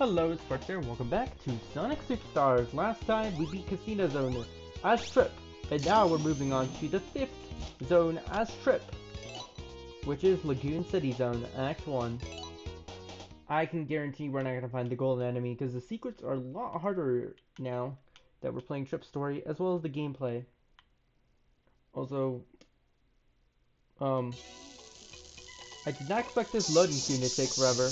Hello, it's Bart there. Welcome back to Sonic Superstars. Last time we beat Casino Zone as Trip, and now we're moving on to the fifth zone as Trip, which is Lagoon City Zone, Act 1. I can guarantee we're not going to find the golden enemy because the secrets are a lot harder now that we're playing Trip Story, as well as the gameplay. Also, um, I did not expect this loading screen to take forever.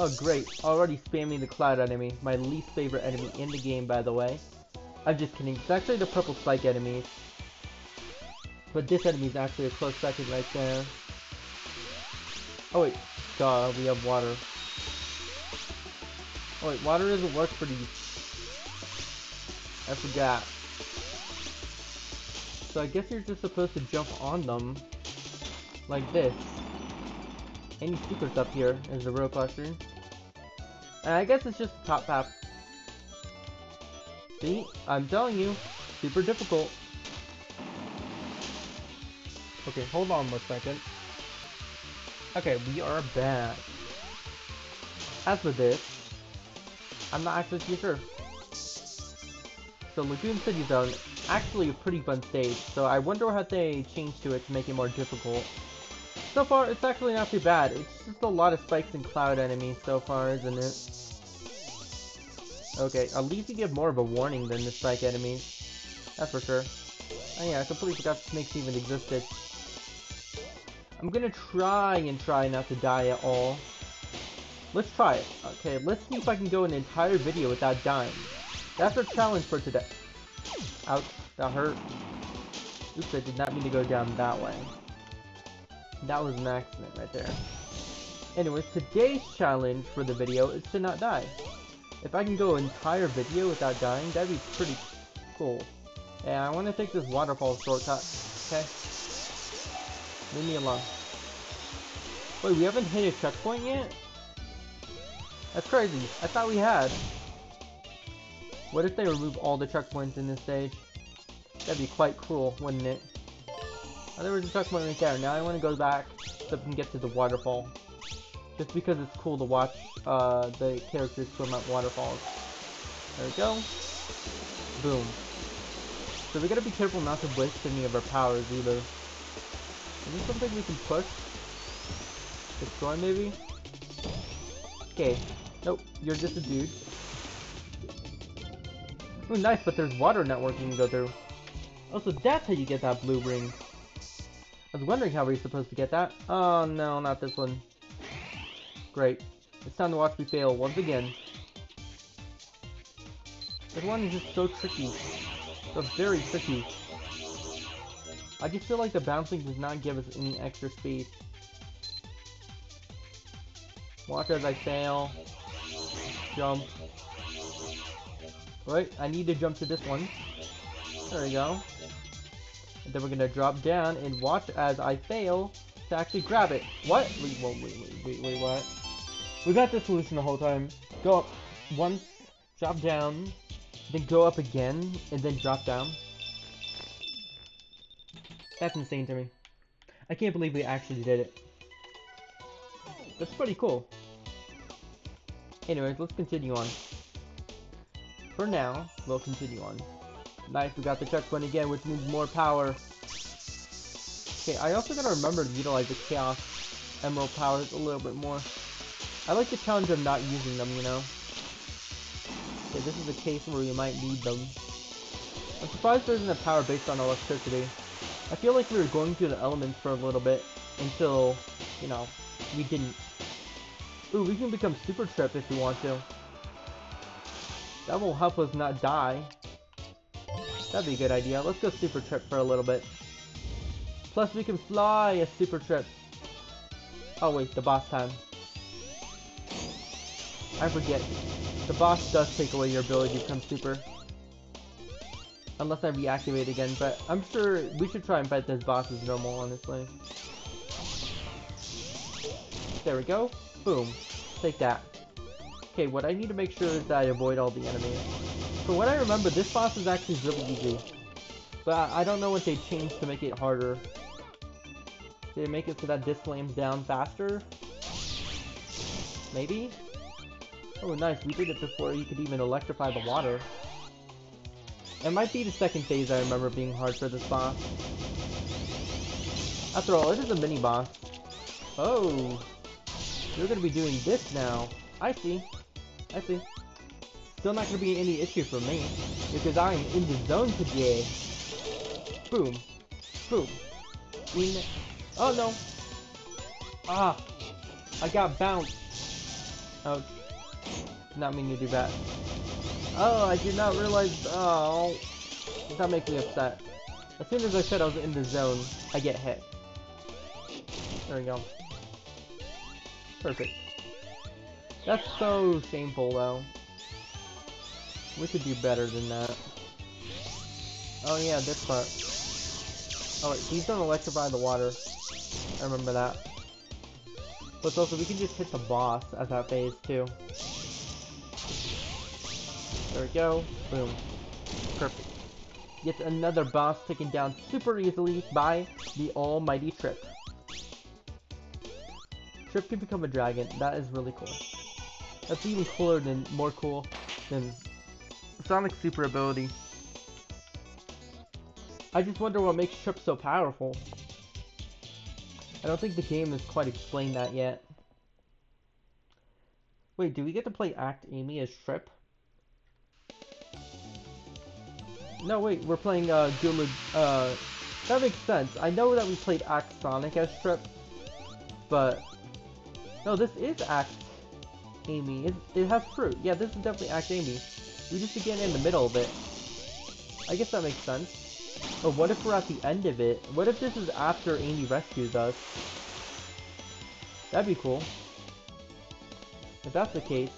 Oh great, already spamming the cloud enemy, my least favorite enemy in the game by the way. I'm just kidding, it's actually the purple spike enemy. But this enemy is actually a close second right there. Oh wait, duh, we have water. Oh wait, water doesn't work for these. I forgot. So I guess you're just supposed to jump on them. Like this. Any secrets up here is the real question. And I guess it's just top path. See? I'm telling you, super difficult. Okay, hold on one second. Okay, we are back. As for this, I'm not actually too sure. So Lagoon City Zone, actually a pretty fun stage, so I wonder how they changed to it to make it more difficult. So far, it's actually not too bad. It's just a lot of spikes and cloud enemies so far, isn't it? Okay, at least you give more of a warning than the spike enemies. That's for sure. Oh yeah, I completely forgot snakes even existed. I'm gonna try and try not to die at all. Let's try it. Okay, let's see if I can go an entire video without dying. That's our challenge for today. Ouch, that hurt. Oops, I did not mean to go down that way. That was an accident right there. Anyways, today's challenge for the video is to not die. If I can go entire video without dying, that'd be pretty cool. And I want to take this waterfall shortcut, okay? Leave me alone. Wait, we haven't hit a checkpoint yet? That's crazy. I thought we had. What if they remove all the checkpoints in this stage? That'd be quite cruel, wouldn't it? Oh, there was a checkpoint right there. Now I want to go back so I can get to the waterfall. Just because it's cool to watch uh, the characters swim up waterfalls. There we go. Boom. So we gotta be careful not to waste any of our powers either. Is this something we can push? Destroy maybe? Okay. Nope, you're just a dude. Ooh, nice, but there's water network you can go through. Also, that's how you get that blue ring. I was wondering how we are supposed to get that. Oh no, not this one. Great. It's time to watch me fail once again. This one is just so tricky. So very tricky. I just feel like the bouncing does not give us any extra space. Watch as I fail. Jump. Right, I need to jump to this one. There we go. And then we're gonna drop down and watch as I fail to actually grab it. What? Wait, wait, wait, wait, wait, what? We got this solution the whole time. Go up once, drop down, then go up again, and then drop down. That's insane to me. I can't believe we actually did it. That's pretty cool. Anyways, let's continue on. For now, we'll continue on. Nice, we got the checkpoint again, which means more power. Okay, I also gotta remember to utilize the Chaos Emerald powers a little bit more. I like the challenge of not using them, you know? Okay, this is a case where you might need them. I'm surprised there isn't a power based on electricity. I feel like we were going through the elements for a little bit until, you know, we didn't. Ooh, we can become Super Trip if we want to. That will help us not die. That'd be a good idea. Let's go Super Trip for a little bit. Plus we can fly a Super Trip. Oh wait, the boss time. I forget. The boss does take away your ability to become super. Unless I reactivate again, but I'm sure we should try and fight this boss as normal, honestly. There we go. Boom. Take that. Okay, what I need to make sure is that I avoid all the enemies. For what I remember, this boss is actually really easy. But I don't know what they changed to make it harder. Did they make it so that this slams down faster? Maybe? Oh, nice. We did it before you could even electrify the water. It might be the second phase I remember being hard for this boss. After all, it is a mini-boss. Oh! You're gonna be doing this now. I see. I see. Still not gonna be any issue for me, because I'm in the zone today. Boom. Boom. In... Oh no! Ah! I got bounced! Oh. Did not mean to do that. Oh, I did not realize... Oh. That makes me upset. As soon as I said I was in the zone, I get hit. There we go. Perfect. That's so shameful, though. We could do better than that. Oh yeah, this part. Oh wait, please don't electrify the water. I remember that. But also, we can just hit the boss at that phase, too. There we go. Boom. Perfect. Yet another boss taken down super easily by the almighty Trip. Trip can become a dragon. That is really cool. That's even cooler than, more cool than Sonic super ability. I just wonder what makes Trip so powerful. I don't think the game has quite explained that yet. Wait, do we get to play Act Amy as Trip? No, wait, we're playing uh, Gula... Uh, that makes sense. I know that we played Act Sonic as Trip, but... No, this is Act Amy. It, it has fruit. Yeah, this is definitely Act Amy. We just begin in the middle of it. I guess that makes sense. But what if we're at the end of it? What if this is after Amy rescues us? That'd be cool. If that's the case.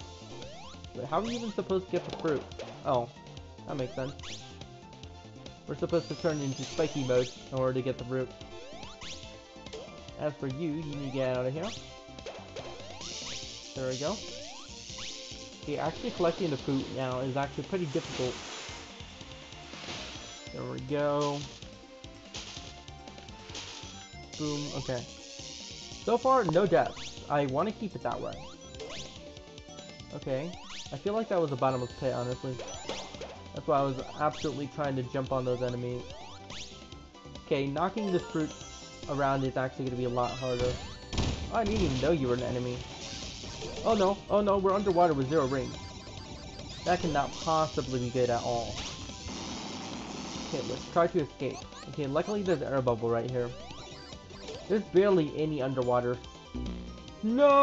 But how are we even supposed to get the fruit? Oh, that makes sense. We're supposed to turn into spiky mode in order to get the fruit. As for you, you need to get out of here. There we go. Okay, actually collecting the fruit now is actually pretty difficult. There we go. Boom, okay. So far, no deaths. I want to keep it that way. Okay. I feel like that was a bottomless pit, honestly. That's why I was absolutely trying to jump on those enemies. Okay, knocking this fruit around is actually going to be a lot harder. I didn't even know you were an enemy. Oh no, oh no, we're underwater with zero rings. That cannot possibly be good at all. Okay, let's try to escape. Okay, luckily there's air bubble right here. There's barely any underwater. No!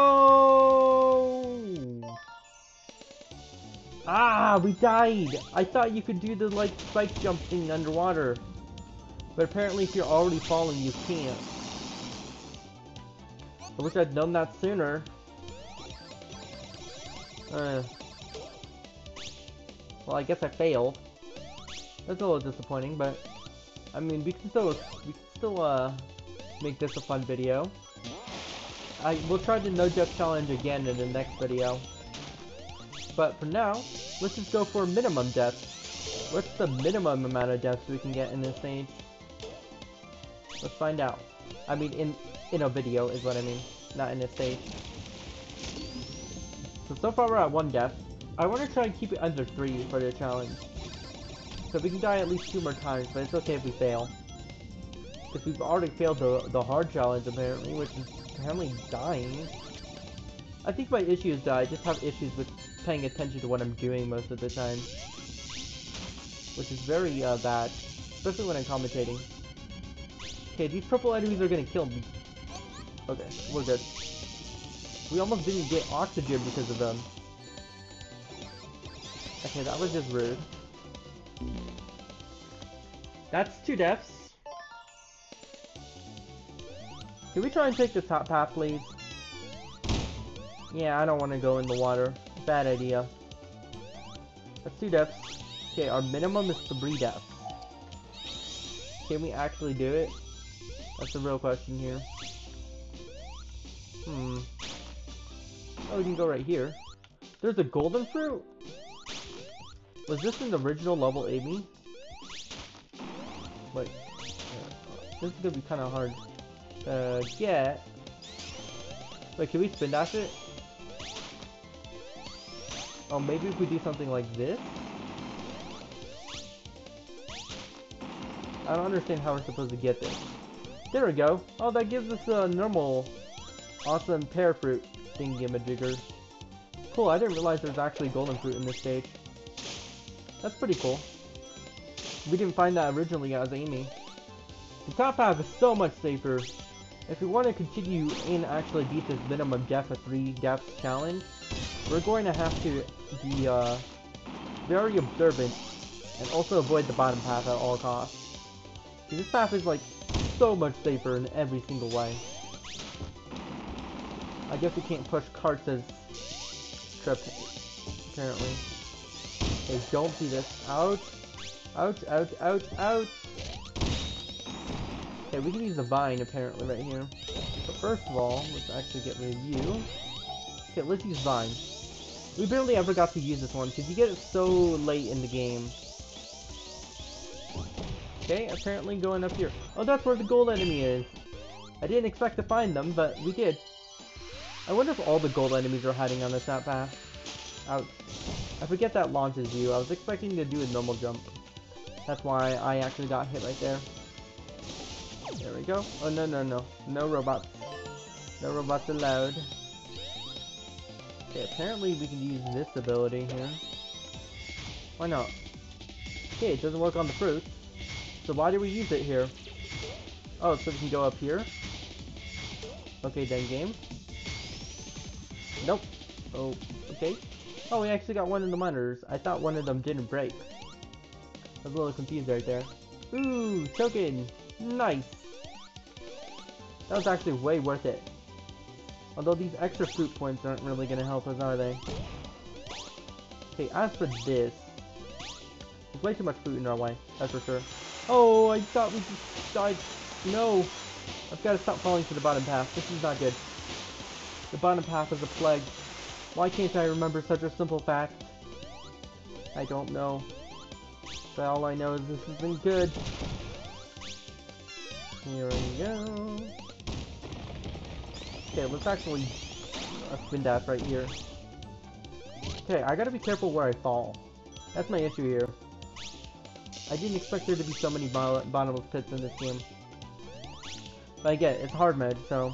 Ah, we died! I thought you could do the, like, spike jump thing underwater. But apparently if you're already falling, you can't. I wish I'd known that sooner. Uh, well, I guess I failed. That's a little disappointing, but I mean, we can still we can still uh make this a fun video. I will try the no death challenge again in the next video. But for now, let's just go for minimum deaths. What's the minimum amount of deaths we can get in this stage? Let's find out. I mean, in in a video is what I mean, not in a stage. So, far we're at one death. I want to try and keep it under three for the challenge. So we can die at least two more times, but it's okay if we fail. Because we've already failed the, the hard challenge apparently, which is apparently dying. I think my issue is that I just have issues with paying attention to what I'm doing most of the time. Which is very uh, bad, especially when I'm commentating. Okay, these purple enemies are gonna kill me. Okay, we're good. We almost didn't get oxygen because of them. Okay, that was just rude. That's two deaths. Can we try and take the top path, please? Yeah, I don't want to go in the water. Bad idea. That's two deaths. Okay, our minimum is three deaths. Can we actually do it? That's the real question here. Hmm. Oh, we can go right here. There's a golden fruit? Was this an original level Amy? Wait. This is gonna be kind of hard to get. Wait, can we spin dash it? Oh, maybe if we do something like this? I don't understand how we're supposed to get this. There we go. Oh, that gives us a normal, awesome pear fruit thingy-majigger. Cool, I didn't realize there's actually golden fruit in this stage. That's pretty cool. We didn't find that originally as Amy. The top half is so much safer. If we want to continue and actually beat this minimum death of 3 deaths challenge, we're going to have to be uh, very observant and also avoid the bottom path at all costs. This path is like so much safer in every single way. I guess we can't push carts as trip, apparently. Okay, don't do this. Ouch! Ouch, ouch, ouch, ouch! Okay, we can use the vine apparently right here. But first of all, let's actually get rid of you. Okay, let's use vine. We barely ever got to use this one because you get it so late in the game. Okay, apparently going up here. Oh, that's where the gold enemy is. I didn't expect to find them, but we did. I wonder if all the gold enemies are hiding on this map path. Ouch. I forget that launches you. I was expecting to do a normal jump. That's why I actually got hit right there. There we go. Oh, no, no, no. No robots. No robots allowed. Okay, apparently we can use this ability here. Why not? Okay, it doesn't work on the fruit. So why do we use it here? Oh, so we can go up here? Okay then, game. Nope. Oh, okay. Oh, we actually got one of the monitors. I thought one of them didn't break. I was a little confused right there. Ooh, token! Nice! That was actually way worth it. Although these extra fruit points aren't really gonna help us, are they? Okay, as for this... There's way too much fruit in our way, that's for sure. Oh, I thought we just died. No! I've gotta stop falling to the bottom path. This is not good. The bottom path is a plague. Why can't I remember such a simple fact? I don't know. But all I know is this isn't good. Here we go. Okay, let's actually spin dash right here. Okay, I gotta be careful where I fall. That's my issue here. I didn't expect there to be so many bottomless pits in this game. But I get it, it's hard mode, so...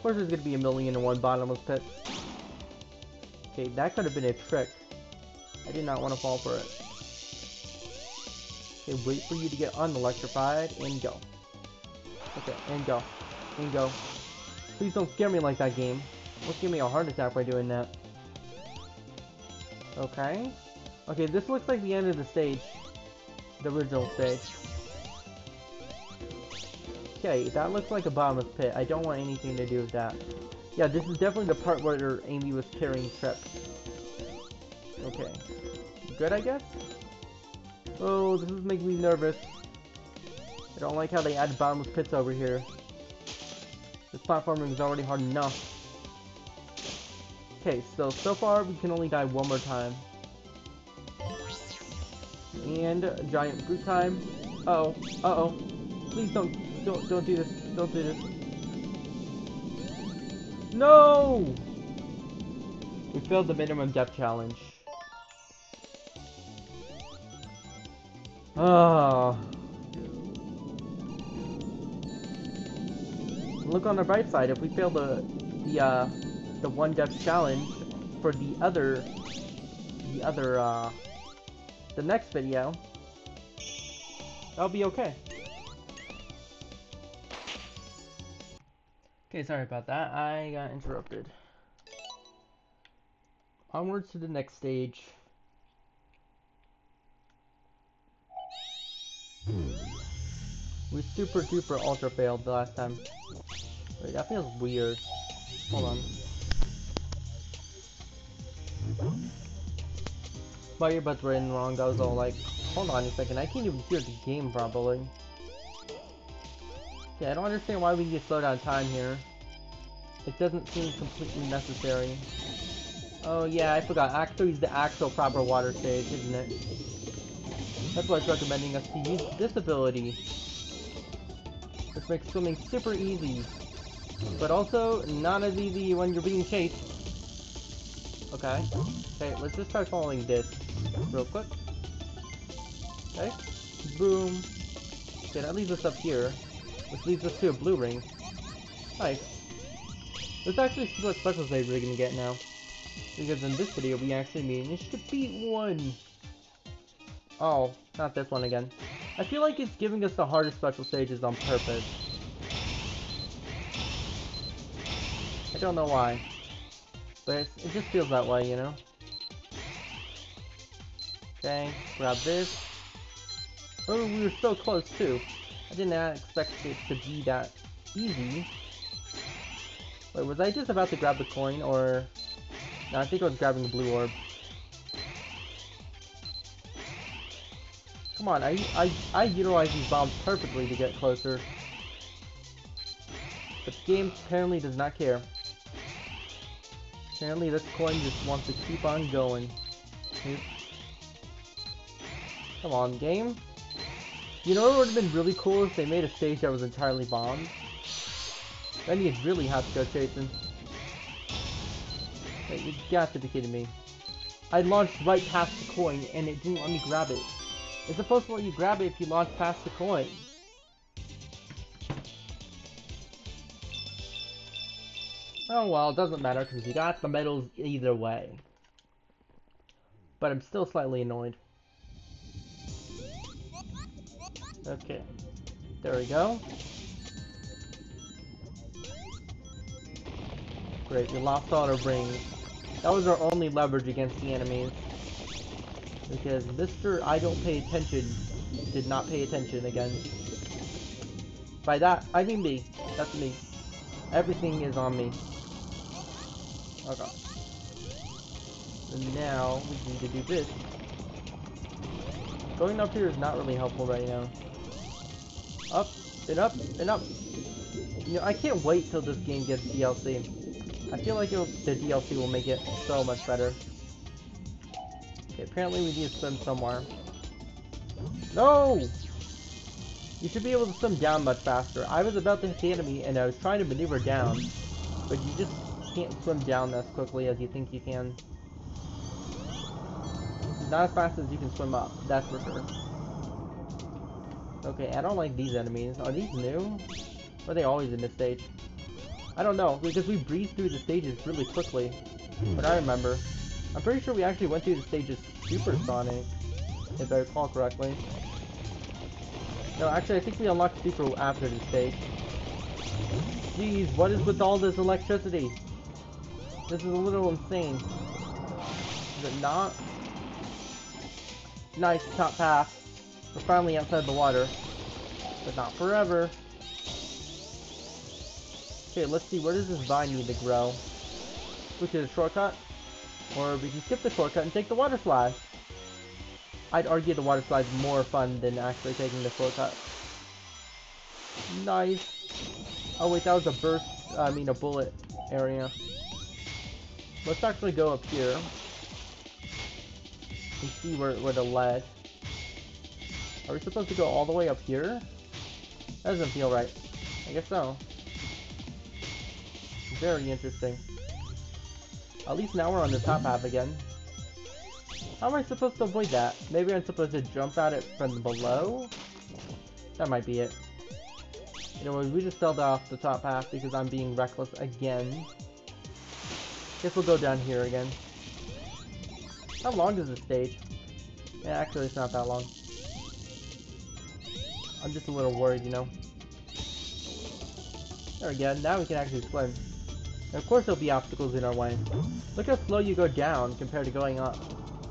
Of course there's gonna be a million and one bottomless pits. Okay, that could have been a trick. I did not want to fall for it. Okay, wait for you to get unelectrified, and go. Okay, and go. And go. Please don't scare me like that game. Don't give me a heart attack by doing that. Okay. Okay, this looks like the end of the stage the original stage. Okay, that looks like a bottomless pit. I don't want anything to do with that. Yeah, this is definitely the part where Amy was carrying Trip. Okay. Good, I guess? Oh, this is making me nervous. I don't like how they add bottomless pits over here. This platforming is already hard enough. Okay, so, so far we can only die one more time and giant fruit time. Uh oh, uh oh. Please don't, don't, don't do this. Don't do this. No! We failed the minimum depth challenge. Ah. Look on the bright side. If we fail the the uh the one depth challenge for the other the other uh the next video, that'll be okay. Okay, sorry about that. I got interrupted. Onwards to the next stage. Hmm. We super duper ultra failed the last time. Wait, that feels weird. Hold on. My earbuds were in wrong, that was all like, hold on a second, I can't even hear the game properly. Yeah, I don't understand why we need to slow down time here. It doesn't seem completely necessary. Oh yeah, I forgot, Act 3 is the actual proper water stage, isn't it? That's why it's recommending us to use this ability. This makes swimming super easy. But also, not as easy when you're being chased. Okay. Okay, let's just try following this real quick. Okay. Boom. Okay, that leaves us up here. Which leads us to a blue ring. Nice. Let's actually see what special save we're gonna get now. Because in this video we actually managed to beat one! Oh, not this one again. I feel like it's giving us the hardest special stages on purpose. I don't know why. But it just feels that way, you know? Okay, grab this. Oh, we were so close too. I did not expect it to be that easy. Wait, was I just about to grab the coin, or... No, I think I was grabbing the blue orb. Come on, I, I, I utilize these bombs perfectly to get closer. But the game apparently does not care. Apparently this coin just wants to keep on going. Come on, game. You know what would have been really cool if they made a stage that was entirely bombed? Then you'd really have to go chasing. Wait, you got to be kidding me. I launched right past the coin and it didn't let me grab it. It's supposed to let you grab it if you launch past the coin. Oh well, it doesn't matter because you got the medals either way. But I'm still slightly annoyed. Okay. There we go. Great, we lost all our rings. That was our only leverage against the enemies. Because Mr. I don't pay attention did not pay attention again. By that, I mean me. That's me. Everything is on me. Okay. And now, we need to do this. Going up here is not really helpful right now. Up, and up, and up. You know, I can't wait till this game gets DLC. I feel like the DLC will make it so much better. Okay, apparently we need to swim somewhere. No! You should be able to swim down much faster. I was about to hit the enemy and I was trying to maneuver down, but you just can't swim down as quickly as you think you can. Not as fast as you can swim up, that's for sure. Okay, I don't like these enemies. Are these new? Or are they always in this stage? I don't know, because we breeze through the stages really quickly. Hmm. But I remember. I'm pretty sure we actually went through the stages supersonic, if I recall correctly. No, actually, I think we unlocked Super after this stage. Jeez, what is with all this electricity? This is a little insane. Is it not? Nice, top path. We're finally outside the water. But not forever. Okay, let's see, where does this vine need to grow? Which is a shortcut? Or we can skip the shortcut and take the water slide. I'd argue the water slide is more fun than actually taking the shortcut. Nice. Oh wait, that was a burst, I mean a bullet area. Let's actually go up here. And see where, where the lead. Are we supposed to go all the way up here? That doesn't feel right. I guess so. Very interesting. At least now we're on the top half again. How am I supposed to avoid that? Maybe I'm supposed to jump at it from below? That might be it. You know, we just fell off the top half because I'm being reckless again. Guess we'll go down here again. How long is this stage? Yeah, actually it's not that long. I'm just a little worried, you know. There we go, now we can actually swim. And of course there'll be obstacles in our way. Look how slow you go down compared to going up.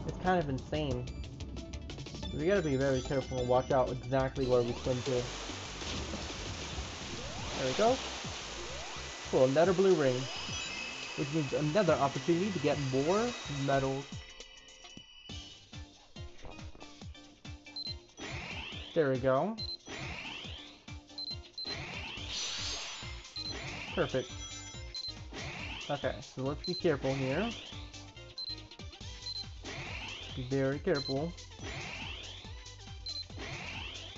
It's kind of insane. We gotta be very careful and watch out exactly where we swim to. There we go. Cool, another blue ring which means another opportunity to get more medals. There we go. Perfect. Okay, so let's be careful here. Be very careful.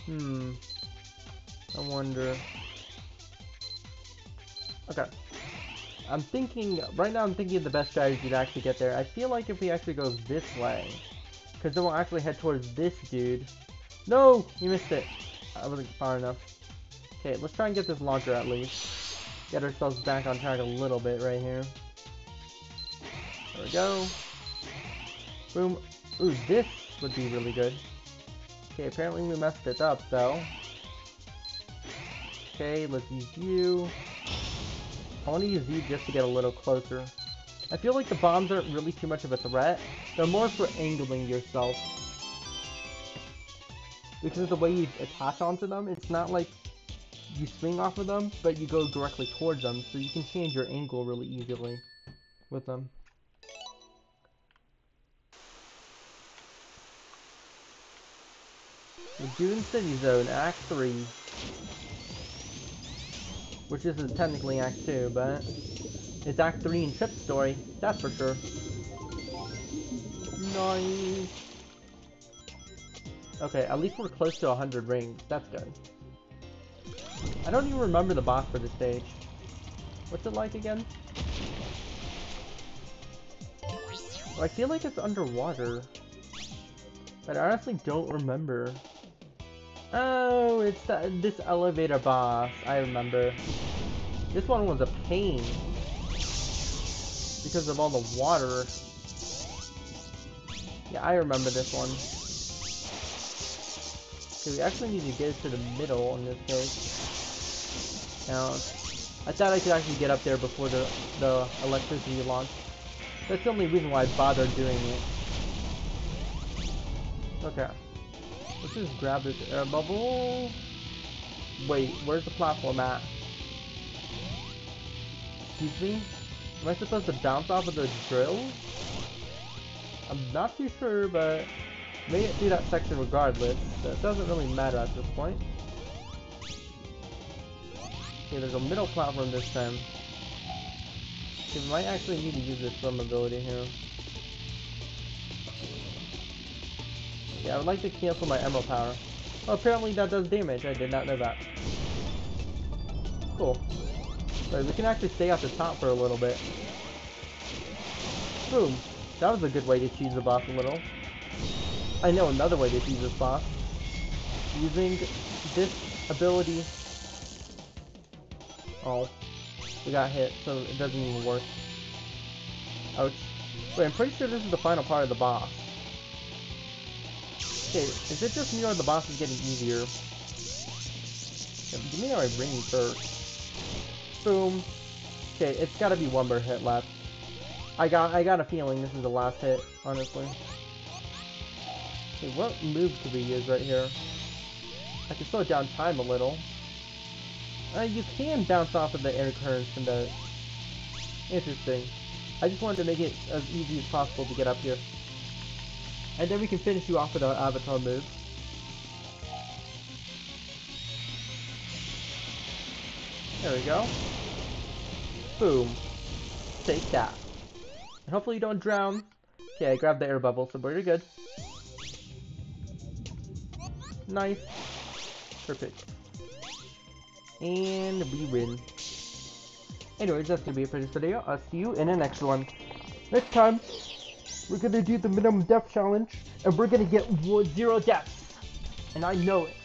Hmm. I wonder. Okay. I'm thinking, right now I'm thinking of the best strategy to actually get there. I feel like if we actually go this way, because then we'll actually head towards this dude. No! You missed it. I wasn't far enough. Okay, let's try and get this launcher at least. Get ourselves back on track a little bit right here. There we go. Boom. Ooh, this would be really good. Okay, apparently we messed it up though. Okay, let's use you. I want to use you just to get a little closer. I feel like the bombs aren't really too much of a threat. They're more for angling yourself. Because the way you attach onto them, it's not like you swing off of them, but you go directly towards them, so you can change your angle really easily with them. The Dune City Zone, Act 3. Which this is technically Act 2, but it's Act 3 in Trip's story, that's for sure. Nice. Okay, at least we're close to 100 rings, that's good. I don't even remember the boss for this stage. What's it like again? I feel like it's underwater. But I honestly don't remember. Oh, it's this elevator boss. I remember. This one was a pain. Because of all the water. Yeah, I remember this one. Okay, we actually need to get it to the middle in this case. I thought I could actually get up there before the, the electricity launched. That's the only reason why I bothered doing it. Okay. Let's just grab this air bubble. Wait, where's the platform at? Excuse me? Am I supposed to bounce off of the drill? I'm not too sure, but may it through that section regardless. It doesn't really matter at this point. Okay, there's a middle platform this time. We might actually need to use this swim ability here. Yeah, I would like to cancel my emerald power. Oh, apparently that does damage. I did not know that. Cool. Right, we can actually stay at the top for a little bit. Boom. That was a good way to cheese the boss a little. I know another way to cheese this boss. Using this ability... Oh. We got hit, so it doesn't even work. Ouch. Wait, I'm pretty sure this is the final part of the boss. Okay, is it just me or the boss is getting easier? Give me my ring first. Boom. Okay, it's gotta be one more hit left. I got I got a feeling this is the last hit, honestly. Okay, what move could we use right here? I can slow down time a little. Uh, you can bounce off of the air currents from the... Interesting. I just wanted to make it as easy as possible to get up here. And then we can finish you off with our avatar move. There we go. Boom. Take that. And hopefully you don't drown. Okay, I grabbed the air bubble, so we're good. Nice. Perfect. And we win. Anyways, that's gonna be it for this video. I'll see you in the next one. Next time, we're gonna do the minimum death challenge, and we're gonna get zero deaths. And I know it.